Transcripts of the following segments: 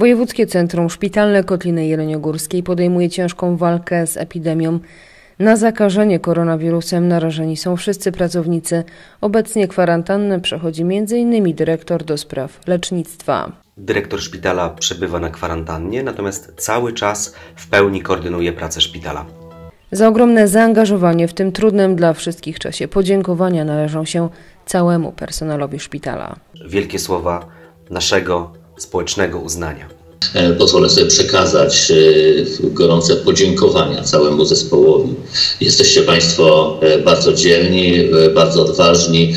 Wojewódzkie Centrum Szpitalne Kotliny Jeleniogórskiej podejmuje ciężką walkę z epidemią. Na zakażenie koronawirusem narażeni są wszyscy pracownicy. Obecnie kwarantannę przechodzi m.in. dyrektor do spraw lecznictwa. Dyrektor szpitala przebywa na kwarantannie, natomiast cały czas w pełni koordynuje pracę szpitala. Za ogromne zaangażowanie w tym trudnym dla wszystkich czasie podziękowania należą się całemu personelowi szpitala. Wielkie słowa naszego społecznego uznania. E, Pozwolę sobie przekazać e, gorące podziękowania całemu zespołowi. Jesteście Państwo e, bardzo dzielni, bardzo odważni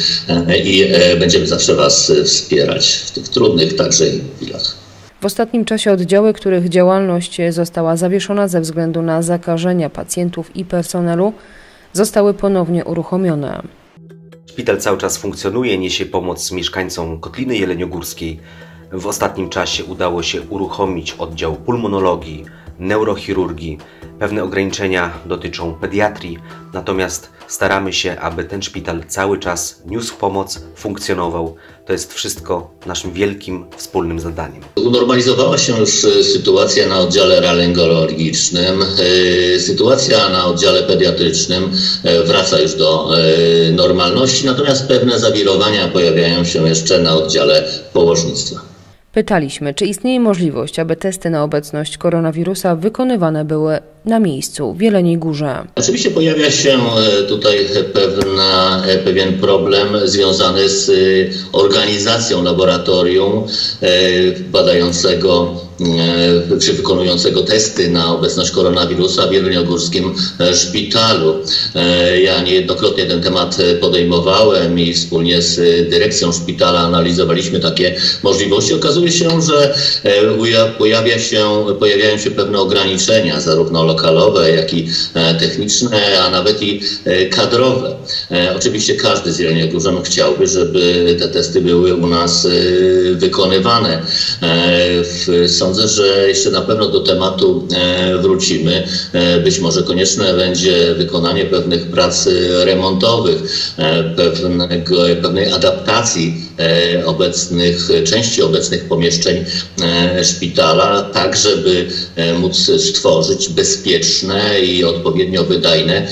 i będziemy zawsze Was wspierać w tych trudnych także chwilach. W ostatnim czasie oddziały, których działalność została zawieszona ze względu na zakażenia pacjentów i personelu, zostały ponownie uruchomione. Szpital cały czas funkcjonuje, niesie pomoc mieszkańcom Kotliny Jeleniogórskiej. W ostatnim czasie udało się uruchomić oddział pulmonologii, neurochirurgii. Pewne ograniczenia dotyczą pediatrii, natomiast staramy się, aby ten szpital cały czas niósł pomoc, funkcjonował. To jest wszystko naszym wielkim wspólnym zadaniem. Unormalizowała się już sytuacja na oddziale ralengologicznym. E, Sytuacja na oddziale pediatrycznym e, wraca już do e, normalności, natomiast pewne zawirowania pojawiają się jeszcze na oddziale położnictwa. Pytaliśmy, czy istnieje możliwość, aby testy na obecność koronawirusa wykonywane były na miejscu w Jeleniej Górze. Oczywiście pojawia się e, tutaj pewna, e, pewien problem związany z e, organizacją laboratorium badającego czy wykonującego testy na obecność koronawirusa w Jeleniogórskim e, Szpitalu. E, Ja niejednokrotnie ten temat e, podejmowałem i wspólnie z e, dyrekcją szpitala analizowaliśmy takie możliwości. Okazuje się, że e, pojawia się, pojawiają się pewne ograniczenia, zarówno lokalowe, jak i e, techniczne, a nawet i e, kadrowe. E, Oczywiście każdy z Jeleniogórzan chciałby, żeby te testy były u nas e, wykonywane. E, w- Sądzę, że jeszcze na pewno do tematu e, wrócimy. E, Być może konieczne będzie wykonanie pewnych prac e, remontowych, pewnego, pewnej adaptacji obecnych, części obecnych pomieszczeń szpitala, tak żeby móc stworzyć bezpieczne i odpowiednio wydajne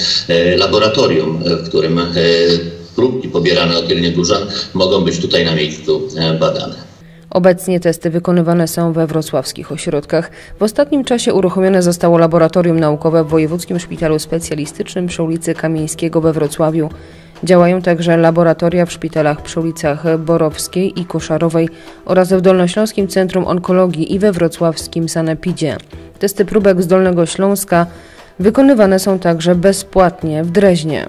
laboratorium, w którym próbki pobierane od Jeleniogórzan mogą być tutaj na miejscu badane. Obecnie testy wykonywane są we wrocławskich ośrodkach. W ostatnim czasie uruchomione zostało laboratorium naukowe w Wojewódzkim Szpitalu Specjalistycznym przy ulicy Kamieńskiego we Wrocławiu. Działają także laboratoria w szpitalach przy ulicach Borowskiej i Koszarowej oraz w Dolnośląskim Centrum Onkologii i we wrocławskim Sanepidzie. Testy próbek z Dolnego Śląska wykonywane są także bezpłatnie w Dreźnie.